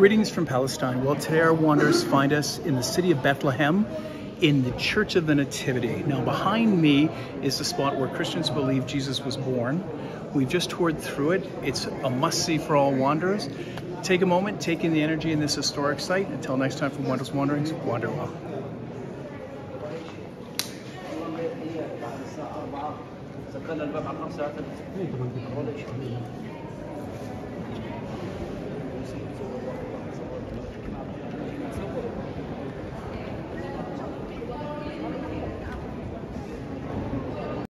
Greetings from Palestine. Well, today our wanderers find us in the city of Bethlehem in the Church of the Nativity. Now, behind me is the spot where Christians believe Jesus was born. We've just toured through it. It's a must see for all wanderers. Take a moment, take in the energy in this historic site. Until next time from Wendell's Wanderings, wander well.